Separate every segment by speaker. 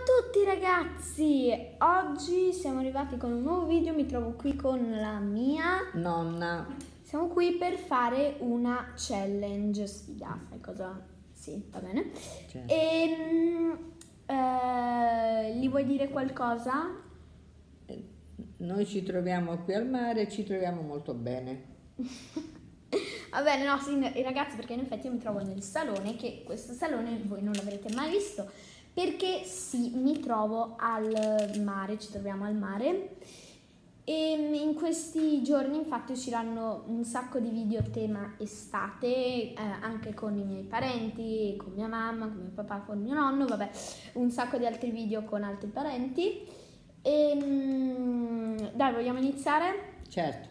Speaker 1: a tutti ragazzi! Oggi siamo arrivati con un nuovo video, mi trovo qui con la mia
Speaker 2: Nonna.
Speaker 1: Siamo qui per fare una challenge sfida, sai cosa? Sì, va bene.
Speaker 2: Certo.
Speaker 1: E eh, gli vuoi dire qualcosa?
Speaker 2: Noi ci troviamo qui al mare e ci troviamo molto bene.
Speaker 1: Va bene, no, sì, ragazzi, perché in effetti io mi trovo nel salone, che questo salone voi non l'avrete mai visto, perché sì, mi trovo al mare, ci troviamo al mare. E in questi giorni infatti usciranno un sacco di video tema estate, eh, anche con i miei parenti, con mia mamma, con mio papà, con mio nonno, vabbè, un sacco di altri video con altri parenti. E, mm, dai, vogliamo iniziare?
Speaker 2: Certo.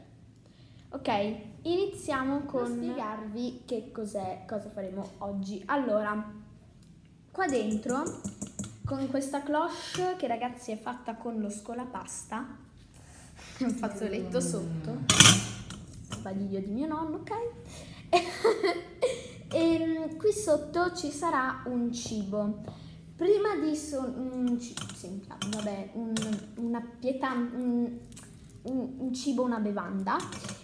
Speaker 1: Ok, iniziamo con spiegarvi che cos'è, cosa faremo oggi. Allora, qua dentro, con questa cloche che ragazzi è fatta con lo scolapasta, un fazzoletto sotto, sbadiglio di mio nonno, ok? e mm, qui sotto ci sarà un cibo. Prima di so- un, ci- sì, vabbè, un- una pietà, un, un- un cibo, una bevanda.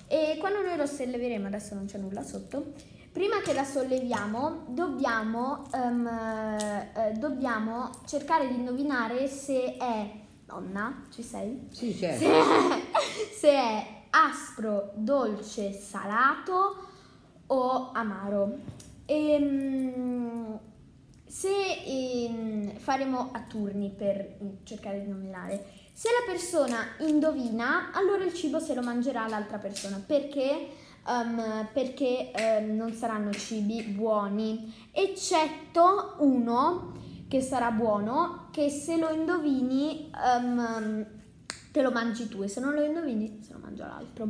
Speaker 1: E quando noi lo solleveremo, adesso non c'è nulla sotto, prima che la solleviamo dobbiamo, ehm, eh, dobbiamo cercare di indovinare se è, nonna, ci sei?
Speaker 2: Sì, certo.
Speaker 1: Se è, se è aspro, dolce, salato o amaro. Ehm, se ehm, faremo a turni per cercare di indovinare, se la persona indovina, allora il cibo se lo mangerà l'altra persona perché, ehm, perché ehm, non saranno cibi buoni, eccetto uno che sarà buono, che se lo indovini ehm, te lo mangi tu e se non lo indovini se lo mangia l'altro.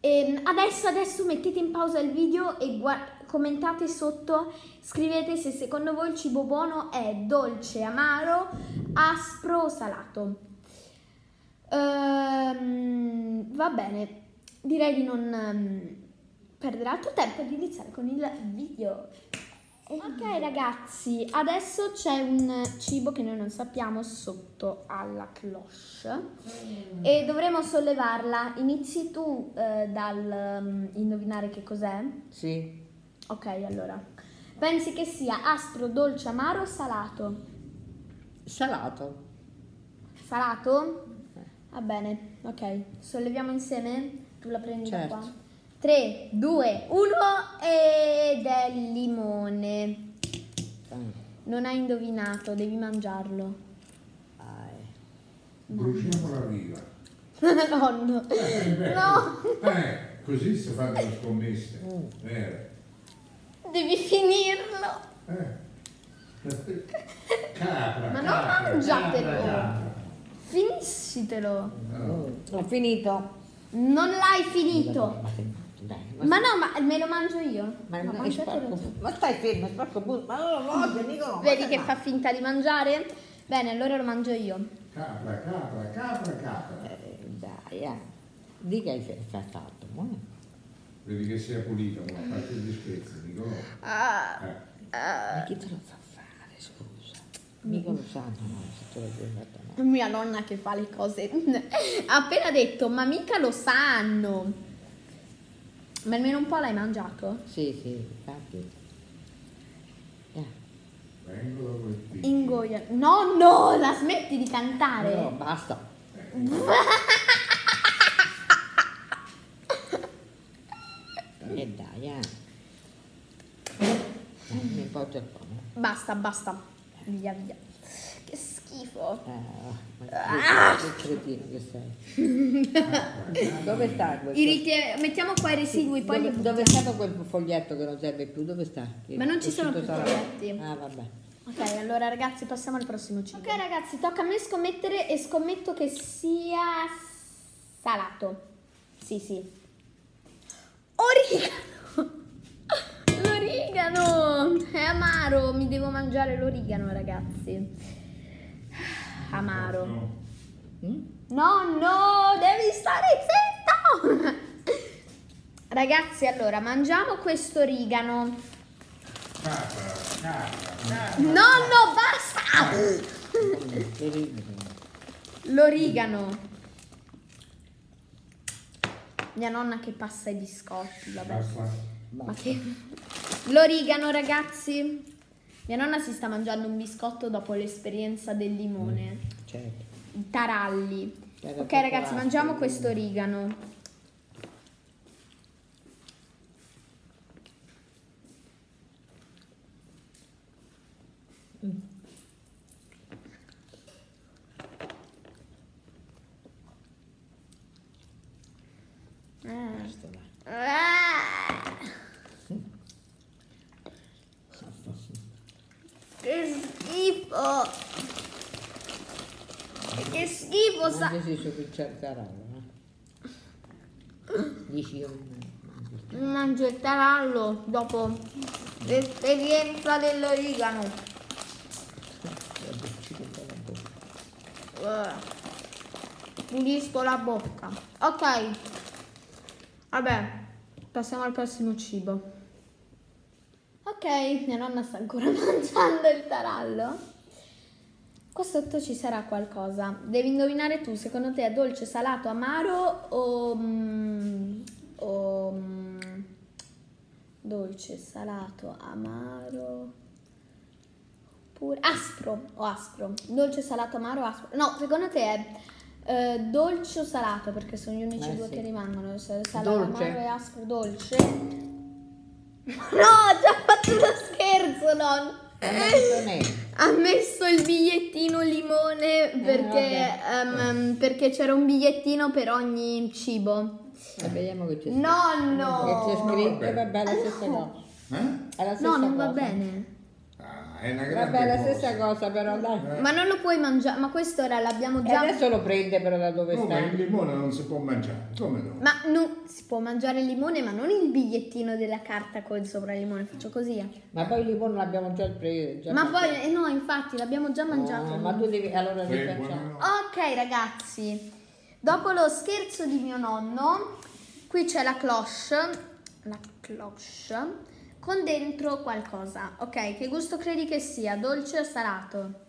Speaker 1: Ehm, adesso, adesso mettete in pausa il video e gua- commentate sotto, scrivete se secondo voi il cibo buono è dolce, amaro, aspro o salato. Ehm, va bene, direi di non ehm, perdere altro tempo e di iniziare con il video. Ok ragazzi, adesso c'è un cibo che noi non sappiamo sotto alla cloche e dovremo sollevarla. Inizi tu eh, dal mm, indovinare che cos'è?
Speaker 2: Sì.
Speaker 1: Ok, allora. Pensi che sia aspro, dolce, amaro o salato?
Speaker 2: Salato.
Speaker 1: Salato? Va bene, ok. Solleviamo insieme? Tu la prendi da
Speaker 2: Certo.
Speaker 1: qua? 3, 2, 1 ed è il limone. Non hai indovinato, devi mangiarlo.
Speaker 3: Bruciamo la riva.
Speaker 1: Nonno.
Speaker 3: Eh, beh,
Speaker 1: No.
Speaker 3: eh, così si fanno le scommesse. Vero.
Speaker 1: Devi finirlo.
Speaker 3: Eh. Capra,
Speaker 1: Ma non
Speaker 3: capra,
Speaker 1: mangiatelo.
Speaker 3: capra, capra.
Speaker 1: Finiscitelo.
Speaker 3: No.
Speaker 2: Ho finito.
Speaker 1: Non l'hai finito.
Speaker 2: Dai,
Speaker 1: Ma no, ma me lo mangio io.
Speaker 2: Ma,
Speaker 1: No,
Speaker 2: ma, è sporco. ma stai fermo, è sporco pure. Ma non lo voglio, Nicolò.
Speaker 1: Vedi che fa finta di mangiare? Bene, allora lo mangio io.
Speaker 3: Capra, capra, capra, capra.
Speaker 2: Eh, dai, eh. Di che hai fa- fatto? eh?
Speaker 3: Vedi che sia pulito, ma a parte gli scherzi, Nicolò.
Speaker 1: Ah,
Speaker 3: Eh.
Speaker 2: Ma chi te lo fa fare, scusa? Mica lo sanno, no, se te lo devi fatto no.
Speaker 1: mia nonna che fa le cose. Ha appena detto, ma mica lo sanno. Ma almeno un po' l'hai mangiato?
Speaker 2: Sì, sì, infatti. Eh,
Speaker 3: tipo.
Speaker 1: Ingoia. No, no, la smetti di cantare.
Speaker 2: no, basta. E dai, eh. Dai, mi porto il po'. no?
Speaker 1: Basta, basta. Via, via. Che schifo.
Speaker 2: Eh, ma che, che cretino che sei. Dove sta
Speaker 1: I
Speaker 2: quel
Speaker 1: ritie- Mettiamo qua i residui, poi
Speaker 2: dove,
Speaker 1: li
Speaker 2: dove è stato quel foglietto che non serve più? Dove sta? Che
Speaker 1: Ma non ci sono più
Speaker 2: salato?
Speaker 1: foglietti.
Speaker 2: Ah, vabbè.
Speaker 1: Ok, allora ragazzi passiamo al prossimo cibo. Ok ragazzi, tocca a me scommettere e scommetto che sia salato. Sì, sì. Origano! L'origano! È amaro, mi devo mangiare l'origano ragazzi. Amaro.
Speaker 3: No.
Speaker 2: Mm?
Speaker 1: No, no, devi stare zitto! Ragazzi, allora, mangiamo questo origano. No, no, basta! L'origano. Mia nonna che passa i biscotti, vabbè. Ma che... L'origano, ragazzi. Mia nonna si sta mangiando un biscotto dopo l'esperienza del limone.
Speaker 2: Certo.
Speaker 1: I taralli.
Speaker 2: Era
Speaker 1: Ok, ragazzi, mangiamo questo origano. Ah.
Speaker 2: Basta, dai.
Speaker 1: Ah. Che schifo! Che schifo sa!
Speaker 2: Mangiasi su il cercarolo, eh? Dici io non mangio.
Speaker 1: Il tarallo dopo l'esperienza dell'origano.
Speaker 2: Bocca.
Speaker 1: Eh. Pulisco la bocca. Ok. Vabbè, passiamo al prossimo cibo. Ok, mia nonna sta ancora mangiando il tarallo. Qua sotto ci sarà qualcosa. Devi indovinare tu, secondo te è dolce, salato, amaro o... mm, o mm, dolce, salato, amaro... Oppure aspro o aspro. Dolce, salato, amaro, aspro. No, secondo te è eh, dolce o salato? Perché sono gli unici
Speaker 2: Eh,
Speaker 1: due
Speaker 2: sì.
Speaker 1: che rimangono. Salato,
Speaker 2: Dolce.
Speaker 1: amaro e aspro, dolce. No, già uno scherzo, non. Ha messo il bigliettino limone perché, ehm, perché c'era un bigliettino per ogni cibo.
Speaker 2: E vediamo che c'è scritto.
Speaker 1: Nonno!
Speaker 2: Che c'è
Speaker 3: No,
Speaker 2: scritto.
Speaker 3: vabbè.
Speaker 2: E vabbè, la stessa cosa.
Speaker 3: Eh?
Speaker 2: È la stessa
Speaker 1: No, non va
Speaker 2: cosa.
Speaker 1: bene.
Speaker 3: È una grande
Speaker 2: Vabbè, la
Speaker 3: cosa.
Speaker 2: stessa cosa però, dai.
Speaker 1: Ma non lo puoi mangiare, ma questo ora l'abbiamo
Speaker 2: E
Speaker 1: già...
Speaker 2: adesso lo prende però da dove
Speaker 3: il
Speaker 2: sta.
Speaker 3: limone non si può mangiare, come no?
Speaker 1: Ma no, si può mangiare il limone, ma non il bigliettino della carta con sopra il limone, faccio così. eh.
Speaker 2: Ma poi il limone l'abbiamo già preso. già
Speaker 1: Ma
Speaker 2: mangiato.
Speaker 1: poi, eh no, infatti, l'abbiamo già mangiato.
Speaker 2: Ah, ma tu devi, allora
Speaker 3: Sì,
Speaker 2: rifacciamo.
Speaker 1: Ok ragazzi, dopo lo scherzo di mio nonno, qui c'è la cloche, la cloche, con dentro qualcosa. Ok, che gusto credi che sia? Dolce o salato?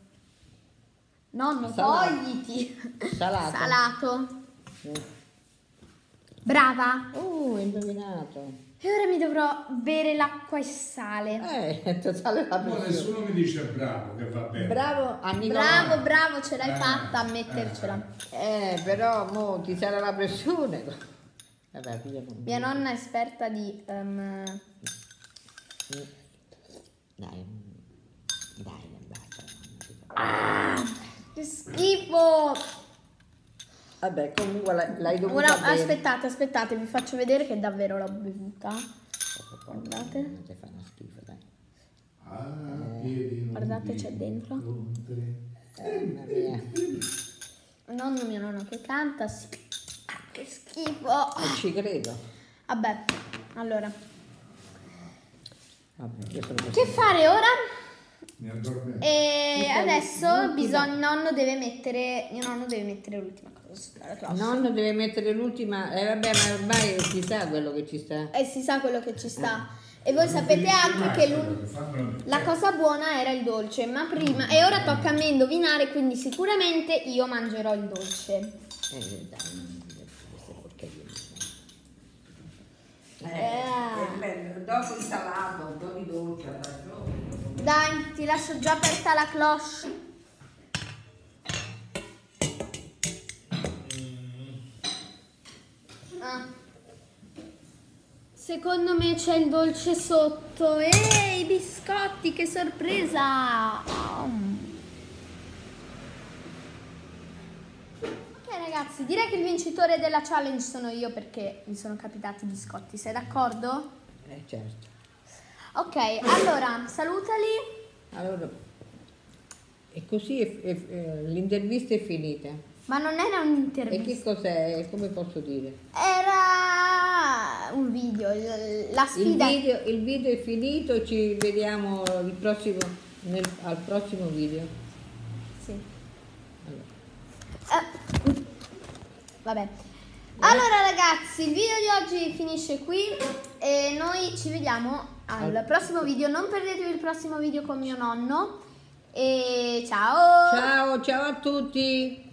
Speaker 1: Nonno,
Speaker 2: Salato.
Speaker 1: togliti.
Speaker 2: Salato.
Speaker 1: Salato.
Speaker 2: Sì.
Speaker 1: Brava.
Speaker 2: Uh, indovinato.
Speaker 1: E ora mi dovrò bere l'acqua e sale.
Speaker 2: Eh, totale la
Speaker 3: No,
Speaker 2: pressione.
Speaker 3: nessuno mi dice bravo che va bene.
Speaker 2: Bravo.
Speaker 1: Bravo, bravo, ce l'hai
Speaker 3: Eh,
Speaker 1: fatta a
Speaker 3: eh,
Speaker 1: mettercela.
Speaker 2: Eh, però mo ti sarà la pressione. Vabbè,
Speaker 1: Mia nonna è esperta di... ehm,
Speaker 2: Dai, dai, basta.
Speaker 1: Che schifo!
Speaker 2: Vabbè, comunque l'hai, l'hai dovuta
Speaker 1: Ora
Speaker 2: bere.
Speaker 1: aspettate, aspettate, vi faccio vedere che davvero l'ho bevuta. Guardate.
Speaker 2: Non ti fa una schifo, dai.
Speaker 3: Ah, nudi,
Speaker 1: Guardate, c'è dentro.
Speaker 2: Eh.
Speaker 1: Nonno mio nonno che canta. sì. Ah, che schifo!
Speaker 2: Non ci credo.
Speaker 1: Vabbè, allora.
Speaker 2: Vabbè.
Speaker 1: Che fare ora? E
Speaker 2: Sì,
Speaker 1: adesso bisogna, nonno deve mettere, mio nonno deve mettere l'ultima cosa.
Speaker 2: Nonno deve mettere l'ultima. Eh vabbè, ma ormai si sa quello che ci sta.
Speaker 1: E si sa quello che ci sta. E voi
Speaker 3: Non
Speaker 1: sapete
Speaker 3: finisce
Speaker 1: anche che la cosa buona era il dolce, ma prima... E ora tocca a me indovinare, quindi sicuramente io mangerò il dolce.
Speaker 2: Eh, dai, porcherie.
Speaker 1: Eh.
Speaker 2: dopo il salato, dopo il dolce, ha ragione.
Speaker 1: Dai, ti lascio già aperta la cloche. Ah. Secondo me c'è il dolce sotto. Ehi, i biscotti, che sorpresa! Ok ragazzi, direi che il vincitore della challenge sono io perché mi sono capitati i biscotti. Sei d'accordo?
Speaker 2: Eh certo.
Speaker 1: Ok, allora, salutali.
Speaker 2: Allora, e così è- è- eh, l'intervista è finita.
Speaker 1: Ma non era
Speaker 2: E che
Speaker 1: un'intervista,
Speaker 2: cos'è? Come posso dire?
Speaker 1: era un video, il- la
Speaker 2: Il
Speaker 1: sfida.
Speaker 2: video, il video è finito, ci vediamo il prossimo, nel- al prossimo video.
Speaker 1: Sì.
Speaker 2: Allora.
Speaker 1: Eh, Vabbè. Allora ragazzi, il video di oggi finisce qui e noi ci vediamo al prossimo video. Non perdetevi il prossimo video con mio nonno e!
Speaker 2: Ciao! Ciao, ciao a tutti.